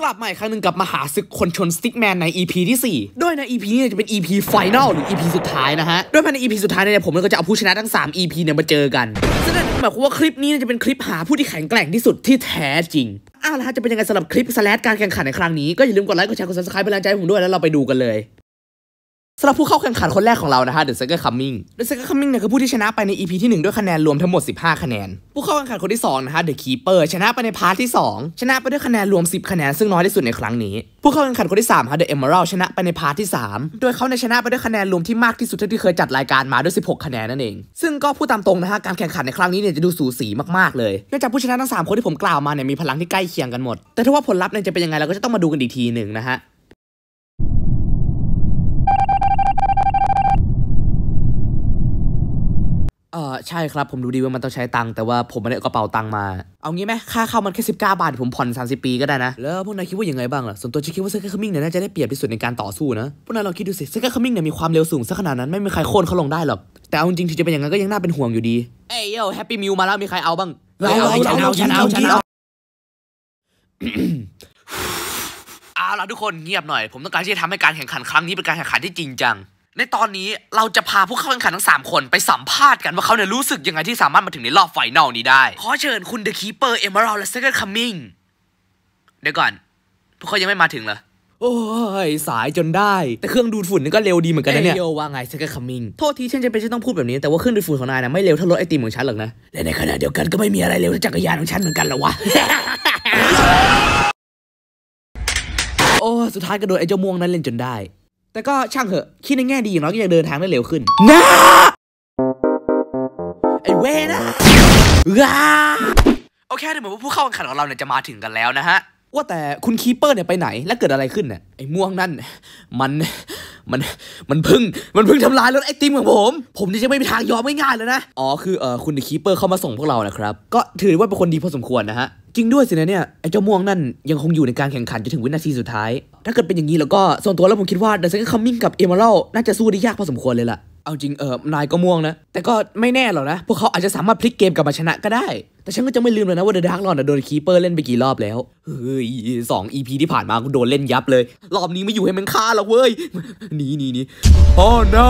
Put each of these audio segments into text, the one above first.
กลับมาอีกครั้งหนึ่งกับมหาศึกคนชนสติ๊กแมนใน EP ที่ 4 โดยใน EP นี้เนี่ยจะเป็น EP ไฟน a ลหรือ EP สุดท้ายนะฮะ โดยภายใน EP สุดท้ายเนี่ยผมก็จะเอาผู้ชนะทั้ง 3 EP เนี่ยมาเจอกันซึ่งนั่นหมายความว่าคลิปนี้เนี่ยจะเป็นคลิปหาผู้ที่แข็งแกร่งที่สุดที่แท้จริง อ้าวแล้วฮะจะเป็นยังไงสำหรับคลิปสแลดการแข่งขันในครั้งนี้ ก็อย่าลืมกดไลค์ กดแชร์ กด subscribe เป็นแรงใจให้ผมด้วยแล้วเราไปดูกันเลย สำหรับผู้เข้าแข่งขันคนแรกของเรานะฮะ The Second Coming The Second Coming เนี่ยคือผู้ที่ชนะไปใน EP ที่ 1 ด้วยคะแนนรวมทั้งหมด 15 คะแนน ผู้เข้าแข่งขันคนที่2นะฮะ The Keeper ชนะไปใน part ที่ 2 ชนะไปด้วยคะแนนรวม 10 คะแนนซึ่งน้อยที่สุดในครั้งนี้ ผู้เข้าแข่งขันคนที่3ฮะ The Emerald ชนะไปใน part ที่ 3 โดยเขาเนี่ยชนะไปด้วยคะแนนรวมที่มากที่สุดที่เคยจัดรายการมาด้วย 16 คะแนนนั่นเอง ซึ่งก็พูดตามตรงนะฮะการแข่งขันในครั้งนี้เนี่ยจะดูสูสีมากๆเลยเนื่องจากผู้ชนะทั้งสามคนที่ผมกล่าวมาเนี่ยมีพลังที่ใกล้เคียงกันหมด แต่ถ้าว่าผลลัพธ์เนี่ยจะเป็นยังไงเราก็จะต้องมาดูกันอีกทีหนึ่งนะฮะ เออใช่ครับผมรู้ดีว่ามันต้องใช้ตังค์แต่ว่าผมไม่ได้เอากระเป๋าตังค์มา เอางี้ไหมค่าเข้ามันแค่19 บาท ผมผ่อน 30 ปีก็ได้นะ แล้วพวกนายคิดว่ายังไงบ้างล่ะส่วนตัวฉันคิดว่าเซคัคัมมิ่งเนี่ยน่าจะได้เปรียบที่สุดในการต่อสู้นะพวกนายลองคิดดูสิเซคัคัมมิ่งเนี่ยมีความเร็วสูงสักขนาดนั้นไม่มีใครโค่นเขาลงได้หรอกแต่เอาจริงถึงจะเป็นอย่างนั้นก็ยังน่าเป็นห่วงอยู่ดีเอ้ยโย่ Happy Meal มาแล้วมีใครเอาบ้างเราเราฉันเอาฉันเอาฉันเอาเอาละทุกคนเงียบหน่อย ผมต้องการที่จะทำให้การแข่งขันครั้งนี้เป็นการแข่งขันที่จริงจัง ในตอนนี้เราจะพาผู้เข้าแข่งขันทั้ง 3 คนไปสัมภาษณ์กันว่าเขาเนี่ยรู้สึกยังไงที่สามารถมาถึงในรอบไฟนอลนี้ได้ ขอเชิญคุณ The Keeper Emerald และ Second Coming เดี๋ยวก่อน พวกเขายังไม่มาถึงเหรอ โอ้ย สายจนได้ แต่เครื่องดูดฝุ่นนี่ก็เร็วดีเหมือนกันนะเนี่ยโยว่าไง Second Coming โทษทีฉันจะเป็นที่ต้องพูดแบบนี้ แต่ว่าเครื่องดูดฝุ่นของนายนะไม่เร็วเท่ารถไอติมของฉันหรอกนะ และในขณะเดียวกันก็ไม่มีอะไรเร็วเท่าจักรยานของฉันเหมือนกันเหรอวะโอ้สุดท้ายก็โดนไอ้เจ้าม่วงนั้นเล่นจนได้ แต่ก็ช่างเหอะ คิดในแง่ดีอย่างน้อยก็ยังเดินทางได้เร็วขึ้นนะไอ้เวนะว้าโอเคเดี๋ยวเหมือนว่าผู้เข้าแข่งขันของเราเนี่ยจะมาถึงกันแล้วนะฮะ ว่าแต่คุณ Keeper เนี่ยไปไหนและเกิดอะไรขึ้นเนี่ยไอ้ม่วงนั่น มัน มันมันพึ่งมันพึ่งทำลายรถไอติมของผม ผมนี่จะไม่มีทางยอมง่ายๆเลยนะ อ๋อคือเออคุณ The Keeper เข้ามาส่งพวกเรานะครับ ก็ถือว่าเป็นคนดีพอสมควรนะฮะ จริงด้วยสินะเนี่ย ไอ้เจ้าม่วงนั่นยังคงอยู่ในการแข่งขันจนถึงวินาทีสุดท้าย ถ้าเกิดเป็นอย่างนี้แล้วก็ส่วนตัวแล้วผมคิดว่า The Second Coming กับ Emerald น่าจะสู้ได้ยากพอสมควรเลยล่ะ เอาจริงเออนายก็ม่วงนะ แต่ก็ไม่แน่หรอกนะ พวกเขาอาจจะสามารถพลิกเกมกลับมาชนะก็ได้ แต่ฉันก็จะไม่ลืมเลยนะว่า The Dark Lord โดน Keeper เล่นไปกี่รอบแล้วเฮ้ยสอง EP ที่ผ่านมากูโดนเล่นยับเลย รอบนี้ไม่อยู่ให้มันฆ่าหรอกเว้ยหนีหนีหนีโอ้ no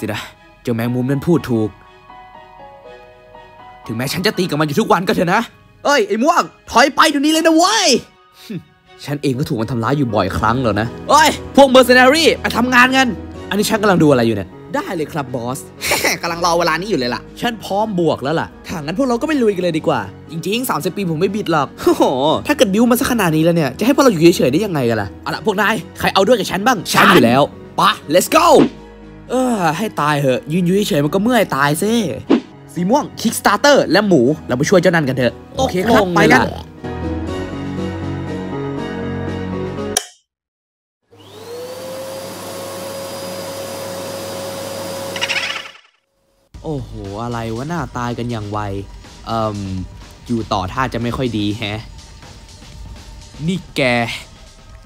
สินะ เจ้าแมงมุมนั้นพูดถูก ถึงแม้ฉันจะตีกับมันอยู่ทุกวันก็เถอะนะ เอ้ยไอ้ม่วง ถอยไปเดี๋ยวนี้เลยนะเว้ย ฉันเองก็ถูกมันทำร้ายอยู่บ่อยครั้งแล้วนะ เอ้ย พวกเมอร์เซนารีมาทำงานกัน อันนี้ฉันกำลังดูอะไรอยู่เนี่ย ได้เลยครับบอส กำลังรอเวลานี้อยู่เลยล่ะ ฉันพร้อมบวกแล้วล่ะ ถ้างั้นพวกเราก็ไปลุยกันเลยดีกว่า จริงๆ30 ปีผมไม่บิดหรอกโอ้โหถ้าเกิดบิวมาสักขนาดนี้แล้วเนี่ย จะให้พวกเราอยู่เฉยๆได้ยังไงกันล่ะ เอาล่ะพวกนาย ใครเอาด้วยกับฉันบ้าง ฉันอยู่แล้วปะ let's go เออ ให้ตายเหอะ ยืนอยู่เฉยๆมันก็เมื่อยตายซิสีม่วง Kickstarter และหมู เราไปช่วยเจ้านั่นกันเถอะ โอเคครับ ไปกัน โอ้โห อะไรวะหน้าตายกันอย่างไว เอ่มอยู่ต่อท่าจะไม่ค่อยดีแฮะ นี่แก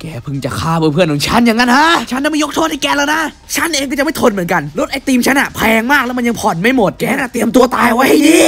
แกเพิ่งจะฆ่าเพื่อนของฉันอย่างนั้นฮะ ฉันจะไม่ยกโทษให้แกแล้วนะ ฉันเองก็จะไม่ทนเหมือนกัน รถไอติมฉันอะแพงมากแล้วมันยังผ่อนไม่หมด แกน่ะเตรียมตัวตายไว้ให้ดี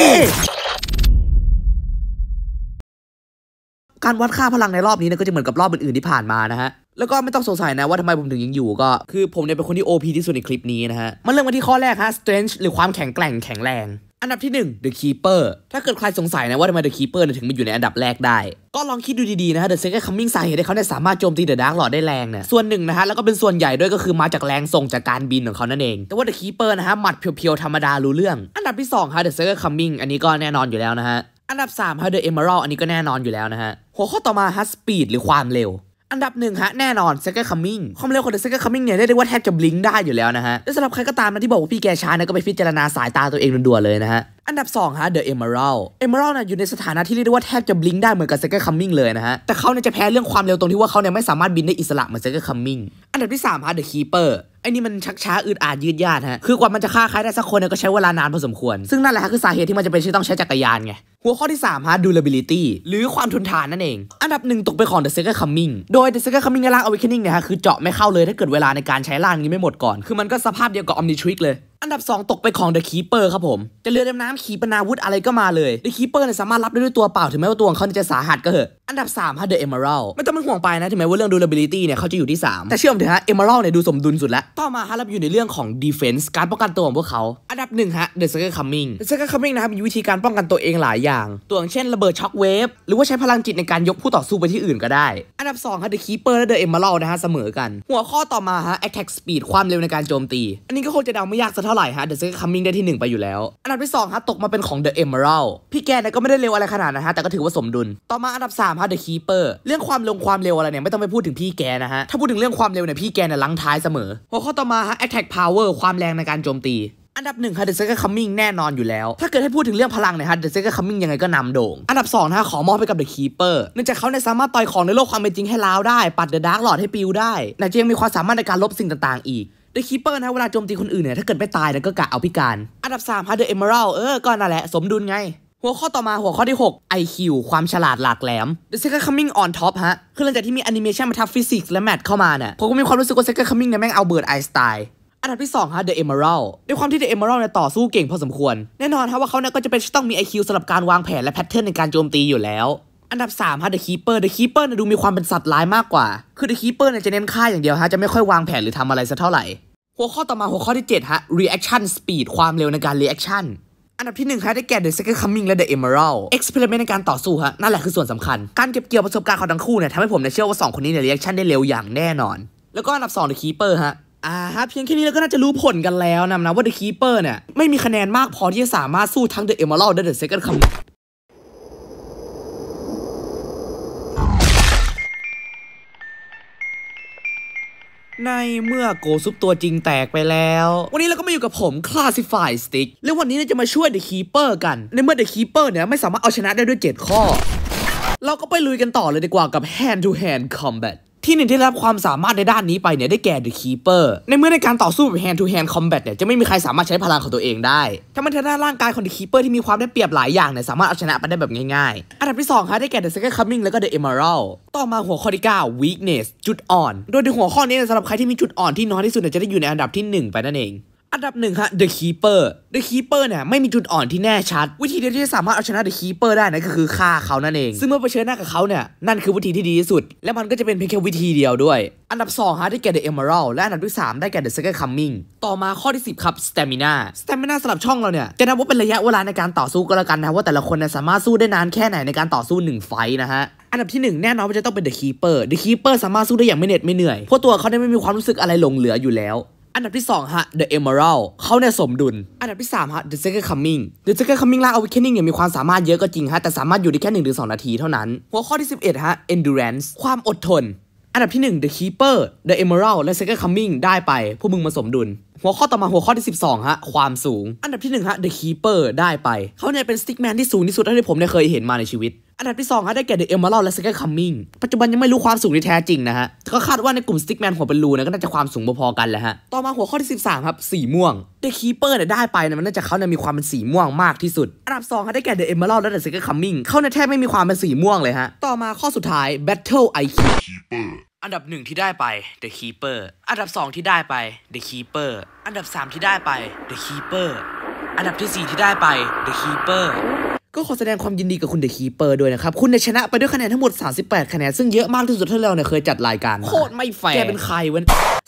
การวัดค่าพลังในรอบนี้เนี่ยก็จะเหมือนกับรอบอื่นๆที่ผ่านมานะฮะ แล้วก็ไม่ต้องสงสัยนะว่าทำไมผมถึงยังอยู่ก็ คือผมเนี่ยเป็นคนที่ OP ที่สุดในคลิปนี้นะฮะ มาเริ่มกันที่ข้อแรกฮะ strength หรือความแข็งแกร่งแข็งแรง อันดับที่ 1 The Keeper ถ้าเกิดใครสงสัยนะว่าทำไม The Keeper เนี่ยถึงมาอยู่ในอันดับแรกได้ ก็ลองคิดดูดีๆนะฮะ The Second Coming สาเหตุที่เขาเนี่ยสามารถโจมตี The Dark Lord ได้แรงเนี่ยส่วนหนึ่งนะฮะ แล้วก็เป็นส่วนใหญ่ด้วยก็คือมาจากแรงส่งจากการบินของเขานั่นเอง แต่ว่า The Keeper นะฮะหมัดเพียวๆธรรมดารู้เรื่อง อันดับที่2ฮะ The Second Coming อันนี้ก็แน่นอนอยู่แล้วนะฮะอันดับ3ฮะ The Emerald อันนี้ก็แน่นอนอยู่แล้วนะฮะหัวข้อต่อมาฮะ Speed หรือความเร็ว อันดับหนึ่งฮะแน่นอน Second Coming ความเร็วของ The Second Coming เนี่ยเรียกได้ว่าแทบจะบลิงได้อยู่แล้วนะฮะและสำหรับใครก็ตามนะที่บอกว่าพี่แกช้านะก็ไปพิจารณาสายตาตัวเองด่วนๆเลยนะฮะอันดับ 2 ฮะ The Emerald Emerald นะอยู่ในสถานะที่เรียกได้ว่าแทบจะบลิงได้เหมือนกับ Second Coming เลยนะฮะแต่เขาเนี่ยจะแพ้เรื่องความเร็วตรงที่ว่าเขาเนี่ยไม่สามารถบินได้อิสระเหมือน Second Coming อันดับที่3ฮะ The Keeper ไอ้นี่มันชักช้าอึดอัดยืดยาดฮะ คือกว่ามันจะฆ่าใครได้สักคนเนี่ยก็ใช้เวลานานพอสมควร ซึ่งนั่นแหละฮะคือสาเหตุที่มันจะเป็นที่ต้องใช้จักรยานไง หัวข้อที่3ฮะ durability หรือความทนทานนั่นเอง อันดับหนึ่งตกเป็นของ The Second Coming โดย The Second Coming ในร่าง Awakening เนี่ยฮะ คือเจาะไม่เข้าเลยถ้าเกิดเวลาในการใช้ร่างนี้ไม่หมดก่อน คือมันก็สภาพเดียวกับ Omnitrix เลยอันดับ 2 ตกไปของ The Keeper ครับผม จะเรือดำน้ำขีปนาวุธอะไรก็มาเลย The Keeper เนี่ยสามารถรับได้ด้วยตัวเปล่าถึงแม้ว่าตัวของเขาจะสาหัสก็เหอะอันดับ3ฮะ The Emerald ไม่ต้องเป็นห่วงไปนะ ถึงแม้ว่าเรื่อง durability เนี่ยเขาจะอยู่ที่ 3 แต่เชื่อผมเถอะฮะ Emerald เนี่ยดูสมดุลสุดแล้ว ต่อมาฮะเราอยู่ในเรื่องของ defense การป้องกันตัวของพวกเขา อันดับหนึ่งฮะ The Second Coming The Second Coming นะครับมีวิธีการป้องกันตัวเองหลายอย่าง ตัวอย่างเช่นระเบิดช็อคเวฟหรือว่าใช้พลังจิตในการยกผู้ต่อสู้ไปที่อื่นก็ได้ อันดับ2ฮะ The Keeper และ The Emerald นะฮะเสมอกัน หัวข้อต่อมาฮะ Attack Speed ความเร็วในการโจมตี อันนี้ก็คงจะเดาไม่ยากสักเท่าไหร่ฮะ The Second Coming ได้ที่หนึ่งไปอยู่แล้ว อันดับที่2ฮะตกมาเป็นของ The Emerald พี่แกเนี่ยก็ไม่ได้เร็วอะไรขนาดนะฮะแต่ก็ถือว่าสมดุล ต่อมาอันดับ3ฮะ The Keeper เรื่องความลงความเร็วอะไรเนี่ยไม่ต้องไปพูดถึงพี่แกนะฮะ ถ้าพูดถึงเรื่องความเร็วเนี่ยพี่แกเนี่ยลังท้ายเสมอ หัวข้อต่อมาฮะ Attack Power ความแรงในการโจมตีอันดับหนึ่งฮะ The Second Coming แน่นอนอยู่แล้ว ถ้าเกิดให้พูดถึงเรื่องพลังเนี่ยฮะ The Second Coming ยังไงก็นำโด่ง อันดับ2นะฮะขอมอบให้กับ The Keeper เนื่องจากเขาเนี่ยสามารถต่อยของในโลกความเป็นจริงให้ล้าวได้ ปัด The Dark Lord ให้ปิวได้แต่จะยังมีความสามารถในการลบสิ่งต่างๆอีก The Keeper นะเวลาโจมตีคนอื่นเนี่ยถ้าเกิดไม่ตายเนี่ยก็กะเอาพิการ อันดับ3ฮะ The Emerald เออก็นั่นแหละสมดุลไง หัวข้อต่อมาหัวข้อที่ 6 IQ ความฉลาดหลักแหลม The Second Coming on top ฮะ คือหลังจากที่มี Animation vs Physics และ Math เข้ามาเนี่ยผมก็มีความรู้สึกว่า Second Coming เนี่ยแม่งอัลเบิร์ตไอน์สไตน์อันดับที่2ฮะ The Emerald ด้วยความที่ The Emerald เนี่ยต่อสู้เก่งพอสมควร แน่นอนฮะว่าเขาเนี่ยก็จะเป็นต้องมี IQ สำหรับการวางแผนและ pattern ในการโจมตีอยู่แล้ว อันดับ3ฮะ The Keeper The Keeper เนี่ยดูมีความเป็นสัตว์ร้ายมากกว่า คือ The Keeper เนี่ยจะเน้นฆ่าอย่างเดียวฮะจะไม่ค่อยวางแผนหรือทำอะไรสักเท่าไหร่ หัวข้อต่อมาหัวข้อที่7ฮะ reaction speed ความเร็วในการ reaction อันดับที่1ฮะได้แก่ The Second Coming และ The Emerald experiment ในการต่อสู้ฮะนั่นแหละคือส่วนสำคัญ การเก็บเกี่ยวประสบการณ์ของทั้งคู่เนี่ยทำให้ผมเนี่ยเชื่อว่า 2 คนนี้เนี่ย reaction ได้เร็วอย่างแน่นอน แล้วก็อันดับ2 The Keeper ฮะอ่าฮะเพียงแค่นี้เราก็น่าจะรู้ผลกันแล้วนะนะว่า The Keeper เนี่ยไม่มีคะแนนมากพอที่จะสามารถสู้ทั้ง The Emerald และ The Second Coming ในเมื่อโกซุปตัวจริงแตกไปแล้ว วันนี้เราก็มาอยู่กับผม Classify Stick และวันนี้เราจะมาช่วย The Keeper กัน ในเมื่อ The Keeper เนี่ยไม่สามารถเอาชนะได้ด้วย 7 ข้อ เราก็ไปลุยกันต่อเลยดีกว่ากับ Hand to Hand Combat ที่หนึ่งที่ได้รับความสามารถในด้านนี้ไปเนี่ยได้แก่ The Keeper ในเมื่อในการต่อสู้แบบ Hand to Hand Combat เนี่ยจะไม่มีใครสามารถใช้พลังของตัวเองได้ถ้ามันทางด้านร่างกายของ The Keeper ที่มีความได้เปรียบหลายอย่างเนี่ยสามารถเอาชนะไปได้แบบง่ายๆ อันดับที่2ฮะได้แก่ The Second Coming แล้วก็ The Emerald ต่อมาหัวข้อที่ 9 Weakness จุดอ่อน โดยในหัวข้อนี้สำหรับใครที่มีจุดอ่อนที่น้อยที่สุดเนี่ยจะได้อยู่ในอันดับที่ 1 ไปนั่นเอง อันดับหนึ่งฮะ The Keeper The Keeper เนี่ยไม่มีจุดอ่อนที่แน่ชัด วิธีเดียวที่จะสามารถเอาชนะ The Keeper ได้นั่นก็คือฆ่าเขานั่นเอง ซึ่งเมื่อเผชิญหน้ากับเขาเนี่ยนั่นคือวิธีที่ดีที่สุด และมันก็จะเป็นเพียงแค่วิธีเดียวด้วย อันดับ2ฮะได้แก่ The Emerald และอันดับที่ 3 ได้แก่ The Second Coming ต่อมาข้อที่ 10 ครับ Stamina Stamina สำหรับช่องเราเนี่ยจะนับว่าเป็นระยะเวลาในการต่อสู้ก็แล้วกันนะว่าแต่ละคนเนี่ยสามารถสู้ได้นานแค่ไหนในการต่อสู้หนึ่งไฟนะฮะอันดับที่ 1 แน่นอนว่าจะต้องเป็น The Keeper The Keeper สามารถสู้ได้อย่างไม่เหน็ดไม่เหนื่อยเพราะตัวเขาเนี่ยไม่มีความรู้สึกอะไรหลงเหลืออยู่แล้ว อันดับที่ 2 ฮะ The Emerald เขาเนี่ยสมดุล อันดับที่ 3 ฮะ The Second Coming The Second Coming ล่า Awakening เนี่ยมีความสามารถเยอะก็จริงฮะ แต่สามารถอยู่ได้แค่ 1-2 นาทีเท่านั้น หัวข้อที่ 11 ฮะ Endurance ความอดทน อันดับที่ 1 The Keeper The Emerald และ Second Coming ได้ไป พวกมึงมาสมดุล หัวข้อต่อมาหัวข้อที่ 12 ฮะ ความสูง อันดับที่1ฮะ The Keeper ได้ไป เขาเนี่ยเป็น stickman ที่สูงที่สุดที่ผมเนี่ยเคยเห็นมาในชีวิต อันดับที่2ฮะได้แก่ The Emerald และ Second Coming ปัจจุบันยังไม่รู้ความสูงที่แท้จริงนะฮะ ก็คาดว่าในกลุ่ม stickman หัวเป็นรูเนี่ยก็น่าจะความสูงพอๆกันแหละฮะ ต่อมาหัวข้อที่ 13 ครับ สีม่วง The Keeper เนี่ยได้ไปนี่ยมันน่าจะเขาเนี่ยมีความเป็นสีม่วงมากที่สุด อันดับ2ฮะได้แก่ The Emerald และ The Second Coming เขาเนี่ยแทบไม่มีความเป็นสีม่วงเลยฮะ ต่อมาข้อสุดท้าย Battle IQ อันดับหนึ่งที่ได้ไป The Keeper อันดับสองที่ได้ไป The Keeper อันดับสามที่ได้ไป The Keeper อันดับที่สี่ที่ได้ไป The Keeper ก็ขอแสดงความยินดีกับคุณ The Keeper ด้วยนะครับ คุณเนี่ยชนะไปด้วยคะแนนทั้งหมด 38 คะแนน ซึ่งเยอะมากที่สุดที่เราเนี่ยเคยจัดรายการมาโคตรไม่แฟร์แกเป็นใครเว้ย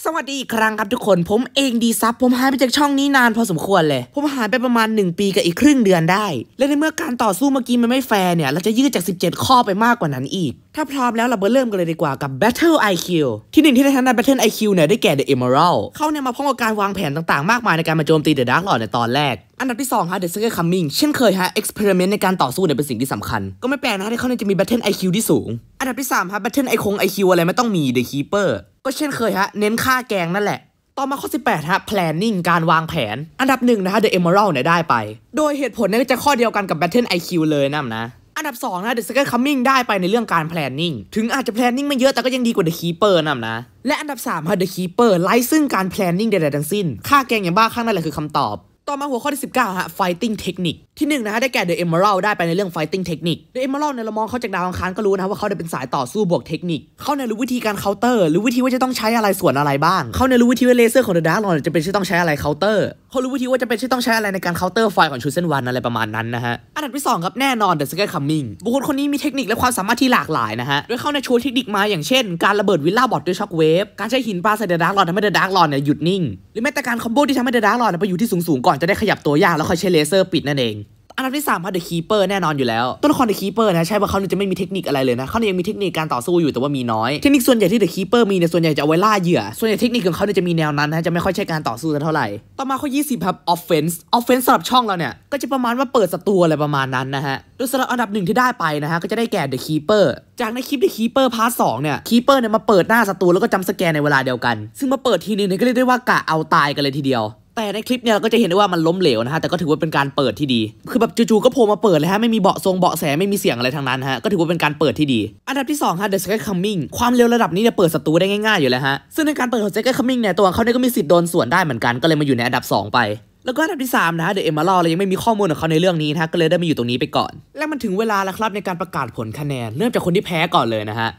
สวัสดีอีกครั้งครับทุกคน ผมเองดีซับผมหายไปจากช่องนี้นานพอสมควรเลย ผมหายไปประมาณ 1 ปีกับอีกครึ่งเดือนได้ และในเมื่อการต่อสู้เมื่อกี้มันไม่แฟร์เนี่ย เราจะยืดจาก 17 ข้อไปมากกว่านั้นอีก ถ้าพร้อมแล้วเรามาเริ่มกันเลยดีกว่ากับ Battle IQ ที่หนึ่งที่ได้ทางด้าน Battle IQ เนี่ยได้แก่ The Emerald เขาเนี่ยมาพร้อมกับการวางแผนต่างๆ มากมายในการมาโจมตี The Dark Lord ในตอนแรก อันดับที่2ฮะ The Second Coming เช่นเคยฮะ Experiment ในการต่อสู้เนี่ยเป็นสิ่งที่สำคัญ ก็ไม่แปลกนะที่เขาเนี่ยจะมี Battle IQ ที่สูง อันดับที่3ฮะ Battle I คง IQ อะไรไม่ต้องมี The Keeper ก็เช่นเคยฮะ เน้นฆ่าแกงนั่นแหละต่อมาข้อ 18 ฮะ planning การวางแผน อันดับหนึ่งนะฮะ The Emerald เนี่ยได้ไป โดยเหตุผลเนี่ยจะข้อเดียวกันกับ Battle IQ เลยนะนะ อันดับ2นะ The Second Coming ได้ไปในเรื่องการ planning ถึงอาจจะ planning ไม่เยอะแต่ก็ยังดีกว่า The Keeper นะนะ และอันดับ3ฮะ The Keeper ไร้ซึ่งการ planning ใดๆทั้งสิ้น ฆ่าแกงอย่างบ้าคลั่งนั่นแหละคือคำตอบ ต่อมาหัวข้อที่ 19 ฮะ fighting technique ที่หนึ่งนะฮะได้แก่ The Emerald ได้ไปในเรื่อง fighting technique The Emerald เนี่ยเรามองเขาจากดาวอังคารก็รู้นะว่าเขาได้เป็นสายต่อสู้บวกเทคนิค เขาเนี่ยรู้วิธีการ counter รู้วิธีว่าจะต้องใช้อะไรส่วนอะไรบ้าง เขาเนี่ยรู้วิธีว่าเลเซอร์ของ The Dark Lord จะเป็นที่ต้องใช้อะไร counter เขารู้วิธีว่าจะเป็นที่ต้องใช้อะไรในการเคาน์เตอร์ไฟของ Chosen One อะไรประมาณนั้นนะฮะ อันดับที่สองครับแน่นอน The Second Coming บุคคลคนนี้มีเทคนิคและความสามารถที่หลากหลายนะฮะโดยเขาเนี่ยโชว์เทคนิคมาอย่างเช่น การระเบิด ViraBot ด้วย shockwave การใช้หินปลาใส่ The Dark Lord ทำให้ The Dark Lord เนี่ยหยุดนิ่งหรือแม้แต่การ combo ที่ทำให้ The Dark Lord เนี่ยไปอยู่ที่สูงๆก่อนจะได้ขยับตัวยากแล้วค่อยใช้เลเซอร์ปิดนั่นเอง อันดับที่3ครับ The Keeper แน่นอนอยู่แล้ว ตัวละคร The Keeper นะใช่ว่าเขาเนี่ยจะไม่มีเทคนิคอะไรเลยนะเขาเนี่ยยังมีเทคนิคการต่อสู้อยู่แต่ว่ามีน้อยเทคนิคส่วนใหญ่ที่ The Keeper มีเนี่ยส่วนใหญ่จะเอาไว้ล่าเหยื่อ ส่วนใหญ่เทคนิคของเขาเนี่ยจะมีแนวนั้นนะจะไม่ค่อยใช่การต่อสู้สักเท่าไหร่ต่อมาข้อ20ครับ Offense Offense สำหรับช่องเราเนี่ยก็จะประมาณว่าเปิดศัตรูอะไรประมาณนั้นนะฮะโดยสำหรับอันดับหนึ่งที่ได้ไปนะฮะก็จะได้แก่ The Keeper จากในคลิป The Keeper Part 2เนี่ย Keeper เนี่ยมาเปิดหน้าศัตรูแล้วก็จำสแกนในเวลาเดียวกัน ซึ่งมาเปิดทีนึงเนี่ยก็เรียกได้ว่ากะเอาตายกันเลยทีเดียว แต่ในคลิปเนี่ยเราก็จะเห็นได้ว่ามันล้มเหลวนะฮะแต่ก็ถือว่าเป็นการเปิดที่ดี คือแบบจู่ๆก็โผล่มาเปิดเลยฮะไม่มีเบาะทรงเบาะแสไม่มีเสียงอะไรทั้งนั้นฮะก็ถือว่าเป็นการเปิดที่ดี อันดับที่2ฮะ The Second Coming ความเร็วระดับนี้เนี่ยเปิดศัตรูได้ง่ายๆอยู่แล้วฮะซึ่งในการเปิดของ Second Coming เนี่ยตัวเขาเนี่ยก็มีสิทธิ์โดนสวนได้เหมือนกันก็เลยมาอยู่ในอันดับ 2 ไปแล้วก็อันดับที่ 3 นะฮะ The Emerald เรายังไม่มีข้อมูลของเขาในเรื่องนี้นะก็เลยได้มาอยู่ตรงนี้ไปก่อน และมันถึงเวลาแล้วครับในการประกาศผลคะแนน เริ่มจากคนที่แพ้ก่อนเลยนะฮะ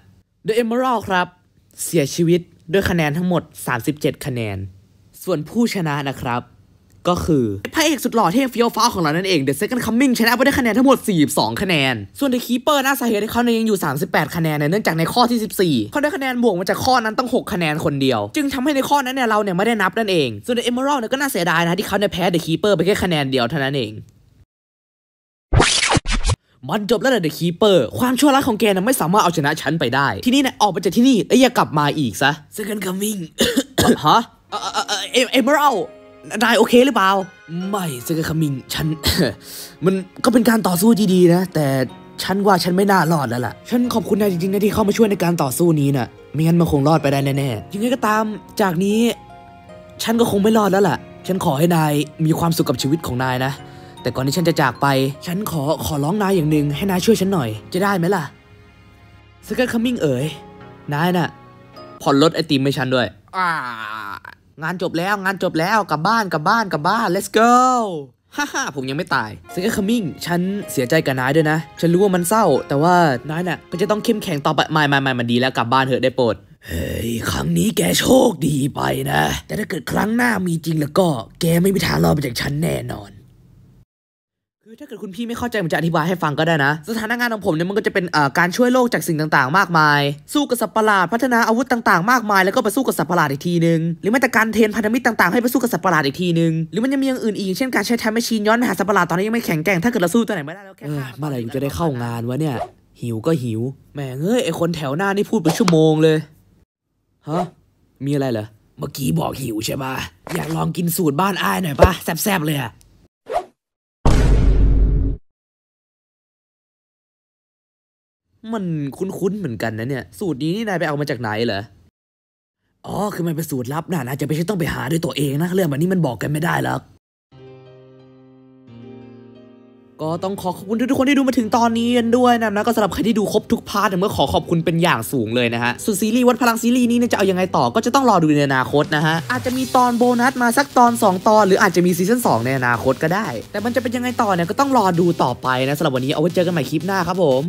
The Emerald ครับ เสียชีวิตด้วยคะแนนทั้งหมด 37 คะแนน ส่วนผู้ชนะนะครับ ก็คือพระเอกสุดหล่อเท่เฟี้ยวฟ้าวของเรานั่นเอง The Second Coming ชนะไปได้คะแนนทั้งหมด 42 คะแนน ส่วน The Keeper น่าสาเหตุที่เขาเนี่ยยังอยู่ 38 คะแนนเนี่ยเนื่องจากในข้อที่ 14 เขาได้คะแนนบวกมาจากข้อนั้นตั้ง 6 คะแนนคนเดียว จึงทำให้ในข้อนั้นเนี่ยเราเนี่ยไม่ได้นับนั่นเอง ส่วน The Emerald เนี่ยก็น่าเสียดายนะที่เขาเนี่ยแพ้ The Keeper ไปแค่คะแนนเดียวเท่านั้นเองมันจบแล้วนะ The Keeper ความชั่วร้ายของแกน่ะไม่สามารถเอาชนะฉันไปได้ ทีนี้เนี่ยออกไปจากที่นี่แล้วอย่ากลับมาอีกซะ Second Coming ฮะ เอ่อเอ่อเอ่อเอเอเมอรัลนายโอเคหรือเปล่า ไม่ Second Coming ฉัน มันก็เป็นการต่อสู้ที่ดีนะ แต่ฉันว่าฉันไม่น่ารอดแล้วล่ะ ฉันขอบคุณนายจริงๆนะที่เข้ามาช่วยในการต่อสู้นี้น่ะไม่งั้นมันคงรอดไปได้แน่ๆยังไงก็ตามจากนี้ ฉันก็คงไม่รอดแล้วล่ะ ฉันขอให้นายมีความสุขกับชีวิตของนายนะ แต่ก่อนที่ฉันจะจากไป ฉันขอขอร้องนายอย่างหนึ่งให้นายช่วยฉันหน่อย จะได้ไหมล่ะSecond Coming เอ๋ย นายน่ะผ่อนรถไอติมให้ฉันด้วย อ่า งานจบแล้วงานจบแล้วกลับบ้านกลับบ้านกลับบ้าน let's go ฮ่าฮ่าผมยังไม่ตาย Second Coming ฉันเสียใจกับนายด้วยนะ ฉันรู้ว่ามันเศร้า แต่ว่านายน่ะก็จะต้องเข้มแข็งต่อไปไม่ไม่ไม่มันดีแล้วกลับบ้านเถอะได้โปรดเฮ้ย ครั้งนี้แกโชคดีไปนะ แต่ถ้าเกิดครั้งหน้ามีจริงแล้วก็ แกไม่มีทางรอดไปจากฉันแน่นอน ถ้าเกิดคุณพี่ไม่เข้าใจผมจะอธิบายให้ฟังก็ได้นะ สายงานของผมเนี่ยมันก็จะเป็นเอ่อการช่วยโลกจากสิ่งต่างๆ มากมาย สู้กับสัตว์ประหลาดพัฒนาอาวุธต่างๆ มากมาย แล้วก็ไปสู้กับสัตว์ประหลาดอีกทีนึง หรือแม้แต่การ train พันธมิตรต่างๆให้ไปสู้กับสัตว์ประหลาดอีกทีนึง หรือมันยังมีอย่างอื่นอีกเช่นการใช้ time machine ย้อนไปหาสัตว์ประหลาดตอนนี้ยังไม่แข็งแกร่งถ้าเกิดเราสู้ตัวไหนไม่ได้แล้วแค่เออฆ่าเมื่อไหร่กูจะได้เข้างานวะเนี่ย หิวก็หิวแหม่เอ้ยไอคนแถวหน้านี่พูดเป็นชั่วโมงเลยฮะมีอะไรเหรอเมื่อกี้บอกหิวใช่ปะอยากลองกินสูตรบ้านอ้ายหน่อยปะแซ่บๆเลยอะ มันคุ้นๆเหมือนกันนะเนี่ย สูตรนี้นี่นายไปเอามาจากไหนเหรอ อ๋อ คือมันเป็นสูตรลับนะนะจะไม่ใช่ต้องไปหาด้วยตัวเองนะ เรื่องแบบนี้มันบอกกันไม่ได้หรอก ก็ต้องขอขอบคุณทุกๆคนที่ดูมาถึงตอนนี้กันด้วยนะนะก็สำหรับใครที่ดูครบทุก part เนี่ยเมื่อขอขอบคุณเป็นอย่างสูงเลยนะฮะส่วนซีรีส์วัดพลังซีรีส์นี้เนี่ยจะเอายังไงต่อก็จะต้องรอดูในอนาคตนะฮะอาจจะมีตอนโบนัสมาสักตอน 2 ตอน หรืออาจจะมี season 2ในอนาคตก็ได้ แต่มันจะเป็นยังไงต่อเนี่ยก็ต้องรอดูต่อไปนะสำหรับวันนี้เอาไว้เจอกันใหม่คลิปหน้าครับผม